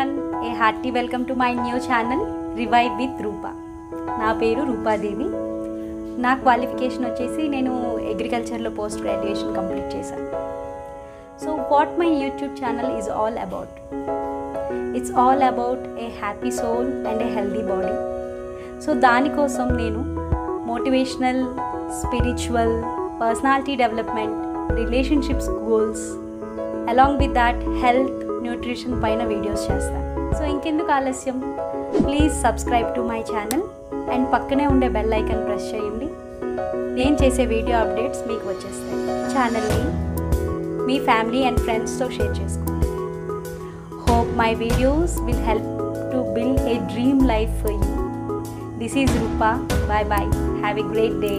Hearty welcome to my new channel revive with Rupa నా పేరు రూపాదేవి. నా క్వాలిఫికేషన్ వచ్చేసి నేను అగ్రికల్చర్లో పోస్ట్ గ్రాడ్యుయేషన్ కంప్లీట్ చేశాను. So what my YouTube channel is all about it's all about a happy soul and a healthy body so దానికోసం నేను motivational spiritual personality development relationships goals along with that health nutrition పైన videos చేస్తాను. So ఇంకెందుకు ఆలస్యం? Please subscribe to my channel and పక్కనే ఉండే bell icon press చేయండి. నేను చేసే వీడియో అప్డేట్స్ మీకు వచ్చేస్తాయి. ఛానల్ని మీ ఫ్యామిలీ అండ్ ఫ్రెండ్స్తో షేర్ చేసుకోండి. Hope my videos will help to build a dream life for you this is Rupa bye bye have a great day